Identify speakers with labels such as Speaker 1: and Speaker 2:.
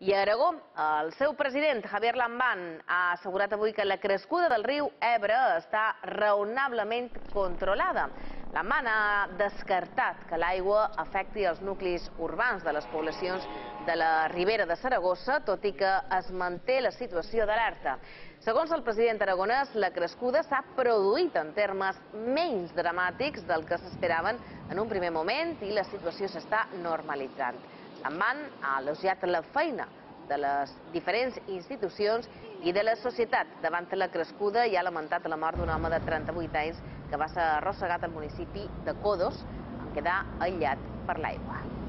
Speaker 1: I Aragó, el seu president, Javier Lambán, ha assegurat avui que la crescuda del riu Ebre està raonablement controlada. Lambán ha descartat que l'aigua afecti els nuclis urbans de les poblacions de la Ribera de Saragossa, tot i que es manté la situació d'alerta. Segons el president aragonès, la crescuda s'ha produït en termes menys dramàtics del que s'esperaven en un primer moment i la situació s'està normalitzant. Amman ha elogiat la feina de les diferents institucions i de la societat davant la crescuda i ha lamentat la mort d'un home de 38 anys que va ser arrossegat al municipi de Codos, en quedar aïllat per l'aigua.